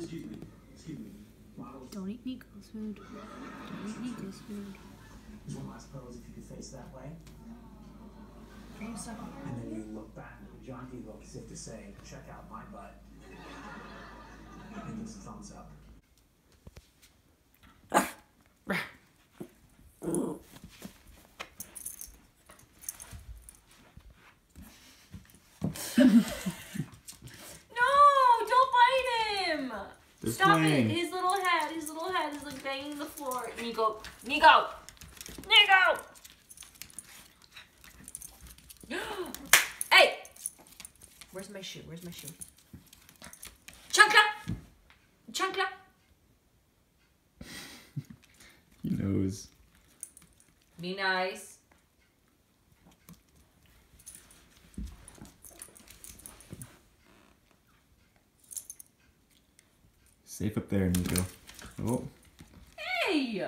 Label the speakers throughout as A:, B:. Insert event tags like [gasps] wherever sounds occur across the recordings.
A: Excuse me. Excuse me. Models.
B: Don't eat Nico's food. Don't eat Nico's food.
A: One last pose if you could face that way.
B: Dream stuff.
A: And then you look back with a jaunty look as if to say, check out my butt. And give us a thumbs up.
C: No, [laughs] don't bite him.
D: They're
C: Stop
D: playing.
C: it. His little head, his little head is like banging the floor. Nico, Nico, Nico. [gasps] hey, where's my shoe? Where's my shoe? Chancla, chancla.
D: He knows.
C: Be nice.
D: Safe up there, Nico. Oh,
C: Hey.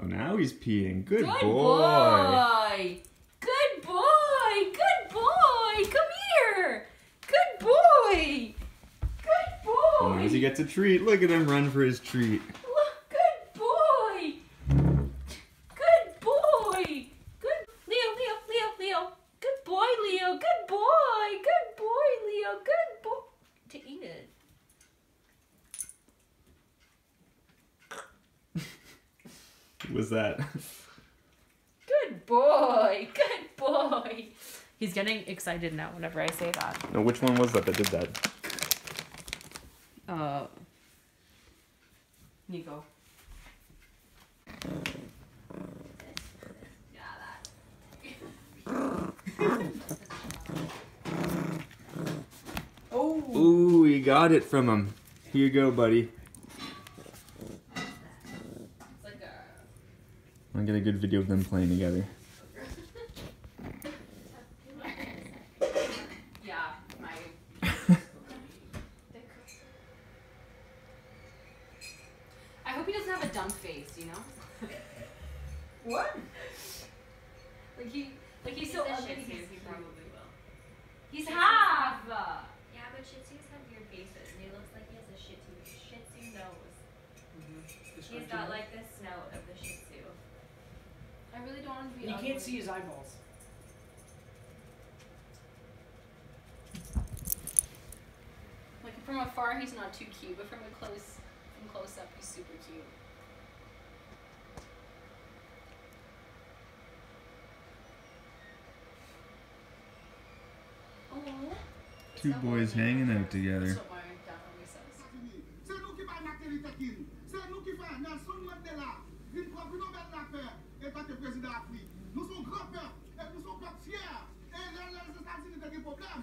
D: oh, now he's peeing. Good, boy.
C: Good
D: boy.
C: boy. Good boy. Good boy. Come here. Good boy. Good boy.
D: As long as he gets a treat, look at him run for his treat.
C: Look, good boy. Good boy. Good Leo, Leo, Leo, Leo. Good boy, Leo. Good boy. Good boy, Leo. Good boy. To eat it.
D: What was that?
C: Good boy. Good boy. He's getting excited now whenever I say that.
D: No, which one was that that did that?
C: Uh, Nico. oh.
D: Ooh, you got it from him. Here you go, buddy.
C: It's like a.
D: I'll get a good video of them playing together.
C: Yeah, [laughs] my. I hope he doesn't have a dumb face, you know? [laughs]
E: What?
C: Like he, like he's
F: He's
C: so ugly. He's,
F: he probably will.
C: he's half.
F: Yeah, but Shih Tzus have weird faces, and he looks like he has a Shih Tzu, Shih Tzu nose. Mm-hmm. He's got like the snout of the Shih Tzu.
C: I really don't want to be.
E: You can't see his eyeballs.
C: Like from afar, he's not too cute, but from a close, from close up, he's super cute. Oh.
D: Two boys hanging out together.
C: That's what
G: grand peuple, et nous sommes pas fiers. Et les États-Unis ont des problèmes.